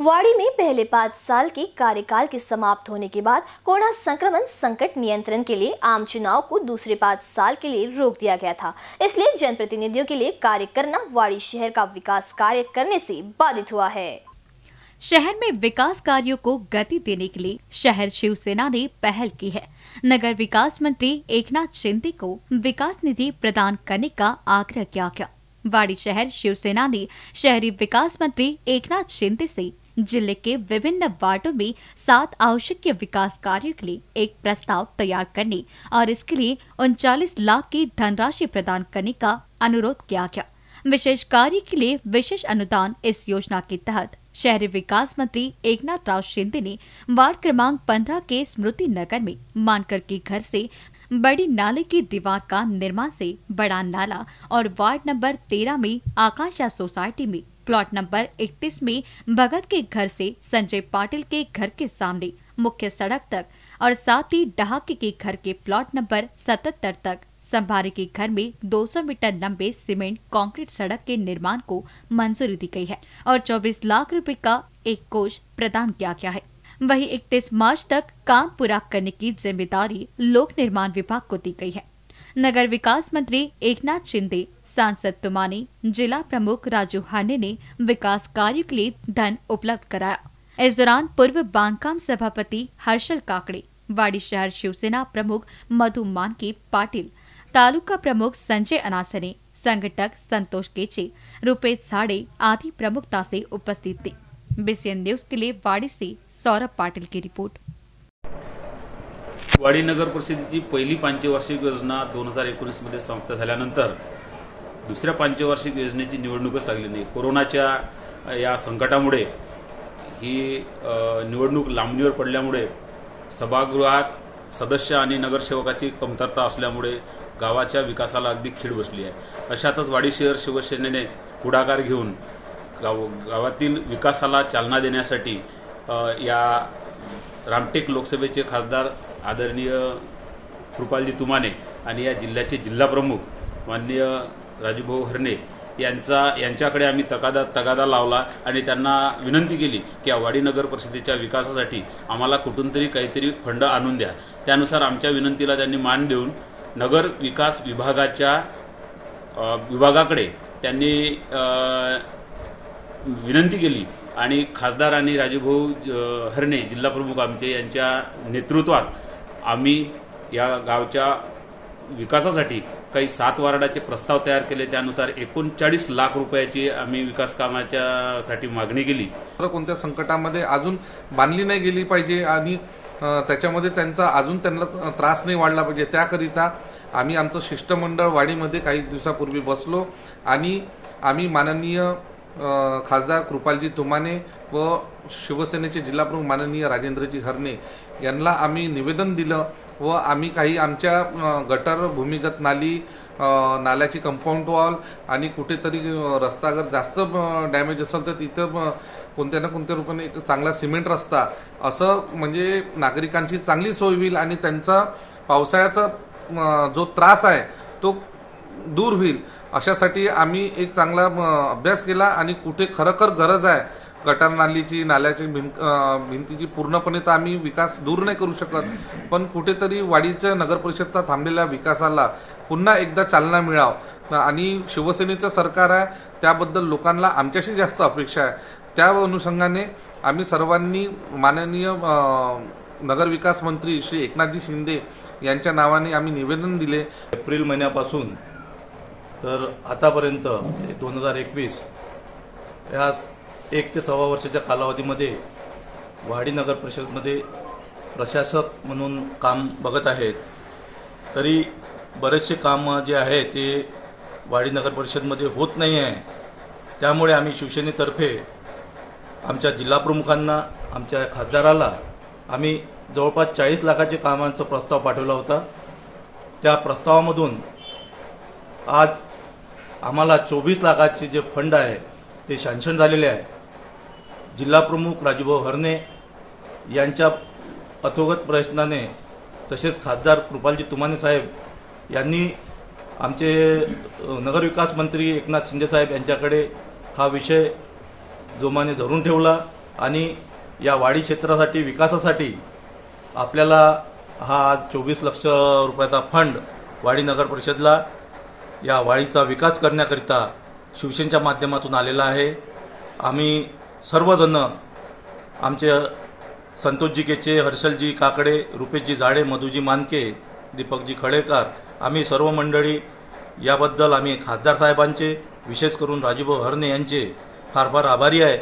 वाड़ी में पहले पाँच साल के कार्यकाल के समाप्त होने के बाद कोरोना संक्रमण संकट नियंत्रण के लिए आम चुनाव को दूसरे पाँच साल के लिए रोक दिया गया था। इसलिए जनप्रतिनिधियों के लिए कार्य करना वाड़ी शहर का विकास कार्य करने से बाधित हुआ है। शहर में विकास कार्यों को गति देने के लिए शहर शिवसेना ने पहल की है। नगर विकास मंत्री एकनाथ शिंदे को विकास निधि प्रदान करने का आग्रह किया गया। वाड़ी शहर शिवसेना ने शहरी विकास मंत्री एकनाथ शिंदे से ज़िले के विभिन्न वार्डो में सात आवश्यक विकास कार्यों के लिए एक प्रस्ताव तैयार करने और इसके लिए उनचालीस लाख की धनराशि प्रदान करने का अनुरोध किया गया। विशेष कार्य के लिए विशेष अनुदान इस योजना के तहत शहरी विकास मंत्री एकनाथ राव शिंदे ने वार्ड क्रमांक 15 के स्मृति नगर में मानकर के घर से बड़ी नाले की दीवार का निर्माण से बड़ा नाला और वार्ड नंबर 13 में आकाशा सोसाइटी में प्लॉट नंबर 31 में भगत के घर से संजय पाटिल के घर के सामने मुख्य सड़क तक और साथ ही डहाके के घर के प्लॉट नंबर 77 तक। संभारी के घर में 200 मीटर लंबे सीमेंट कंक्रीट सड़क के निर्माण को मंजूरी दी गई है और 24 लाख रुपए का एक कोष प्रदान किया गया है। वहीं 31 मार्च तक काम पूरा करने की ज़िम्मेदारी लोक निर्माण विभाग को दी गई है। नगर विकास मंत्री एकनाथ शिंदे, सांसद तुमानी जिला प्रमुख राजू हाने ने विकास कार्यो के लिए धन उपलब्ध कराया। इस दौरान पूर्व बांधकाम सभापति हर्षल काकड़े, वाड़ी शहर शिवसेना प्रमुख मधु मानकी पाटिल, तालुका प्रमुख संजय अनासने संगठक संतोष केचे, रुपेश साड़े आदि प्रमुखता से उपस्थित थे। बीसीएन न्यूज़ के लिए वाड़ी से सौरभ पाटिल की रिपोर्ट। वाडी नगर परिषदेची पहिली पंचवार्षिक योजना दोन हजार एकोणीसमध्ये समाप्त झाल्यानंतर दुसऱ्या पंचवार्षिक योजनेची निवडणूकच लागली नाही. कोरोनाच्या या संकटामुळे ही निवडणूक लांबणीवर पडल्यामुळे सभागृहात सदस्य आणि नगरसेवकाची कमतरता असल्यामुळे गावाच्या विकासाला अगदी खीड बसली आहे. अशातच वाडी शहर शिवसेनेने पुढाकार घेऊन गाव गावातील विकासाला चालना देण्यासाठी या रामटेक लोकसभेचे खासदार आदरणीय कृपालजी तुमाने आणि या जिल्ह्याचे जिल्हाप्रमुख माननीय राजूभाऊ हरणे यांचा यांच्याकडे आम्ही तगादा तगादा लावला आणि त्यांना विनंती केली की आवाडी नगर परिषदेच्या विकासासाठी आम्हाला कुठून तरी काहीतरी फंड आणून द्या. त्यानुसार आमच्या विनंतीला त्यांनी मान देऊन नगर विकास विभागाच्या विभागाकडे त्यांनी विनंती केली आणि खासदार आणि राजूभाऊ हरणे जिल्हाप्रमुख आमचे यांच्या नेतृत्वात आम्ही या गावच्या विकासासाठी काही सात वार्डाचे प्रस्ताव तयार केले. त्यानुसार एकोणचाळीस लाख रुपयाची आम्ही विकास कामाच्या साठी मागणी केली. कोणत्या संकटामध्ये अजून बांधली नाही गेली पाहिजे आणि त्याच्यामध्ये त्यांचा अजून त्यांना त्रास नाही वाढला पाहिजे. त्याकरिता आम्ही आमचं शिष्टमंडळ वाडीमध्ये काही दिवसापूर्वी बसलो आणि आम्ही माननीय खासदार कृपालजी तुमाने व शिवसेनेचे जिल्हाप्रमुख माननीय राजेंद्रजी हरणे यांना आम्ही निवेदन दिलं व आम्ही काही आमच्या गटर भूमिगत नाली नाल्याची कंपाऊंड वॉल आणि कुठेतरी रस्ता अगर जास्त डॅमेज असेल तर तिथं कोणत्या ना कोणत्या रूपाने एक चांगला सिमेंट रस्ता असं म्हणजे नागरिकांची चांगली सोय होईल आणि त्यांचा पावसाळ्याचा जो त्रास आहे तो दूर होईल. अशासाठी आम्ही एक चांगला अभ्यास केला आणि कुठे खरोखर गरज आहे गटर नालीची नाल्याची भिंत भिंतीची पूर्णपणे तर आम्ही विकास दूर नाही करू शकत. पण कुठेतरी वाडीच्या नगर परिषदचा थांबलेल्या विकासाला पुन्हा एकदा चालना मिळाव. आणि शिवसेनेचं सरकार आहे त्याबद्दल लोकांना आमच्याशी जास्त अपेक्षा आहे. त्या अनुषंगाने आम्ही सर्वांनी माननीय नगरविकास मंत्री श्री एकनाथजी शिंदे यांच्या नावाने आम्ही निवेदन दिले. एप्रिल महिन्यापासून तर आतापर्यंत दोन हजार एकवीस या एक ते सव्वा वर्षाच्या कालावधीमध्ये वाडी नगर परिषदमध्ये प्रशासक म्हणून काम बघत आहेत. तरी बरेचसे कामं जे आहे ते वाडी नगर परिषदमध्ये होत नाही आहे त्यामुळे आम्ही शिवसेनेतर्फे आमच्या जिल्हाप्रमुखांना आमच्या खासदाराला आम्ही जवळपास चाळीस लाखाचे कामांचा प्रस्ताव पाठवला होता. त्या प्रस्तावामधून आज आम्हाला चोवीस लाखाचे जे फंड आहे ते सँक्शन झालेले आहे. जिल्हाप्रमुख राजूभाऊ हरणे यांच्या अथोगत प्रयत्नाने तसेच खासदार कृपालजी तुमाने साहेब यांनी आमचे नगरविकास मंत्री एकनाथ शिंदे साहेब यांच्याकडे हा विषय जोमाने धरून ठेवला आणि या वाडी क्षेत्रासाठी विकासासाठी आपल्याला हा आज चोवीस लक्ष रुपयाचा फंड वाडी नगर परिषदला या वाडीचा विकास करण्याकरिता शिवसेनेच्या माध्यमातून आलेला आहे. आम्ही सर्वजण आमचे संतोषजी केचे हर्षलजी काकडे रुपेशजी जाडे मधुजी मानके दीपकजी खळेकर आम्ही सर्व मंडळी याबद्दल आम्ही खासदार साहेबांचे विशेष करून राजूभाऊ हरणे यांचे फार फार आभारी आहे.